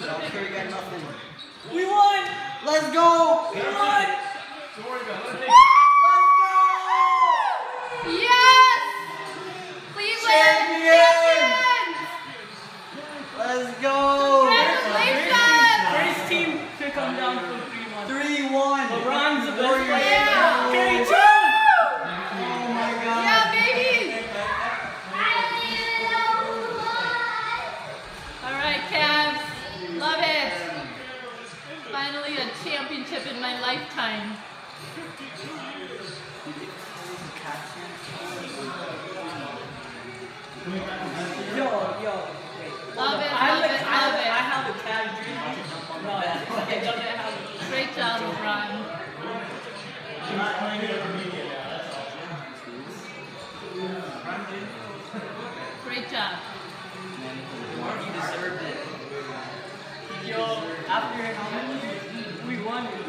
South got nothing. We won! Let's go! We won! Let's go! Yes! Cleveland Champions! champions! Let's go! Congratulations! First team to come down a championship in my lifetime. Yo, yo. Wait. Love it, I love it, I have love a- it. I have a Cavs jersey. No, it doesn't have it. Great job, LeBron. Great job. He deserved it. Yo, after how many